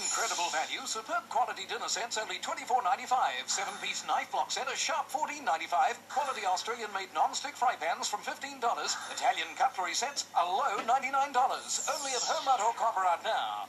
incredible value, superb quality dinner sets, only $24.95. Seven-piece knife block set, a sharp $14.95. Quality Australian-made non-stick fry pans from $15. Italian cutlery sets, a low $99. Only at Home or Copperart now.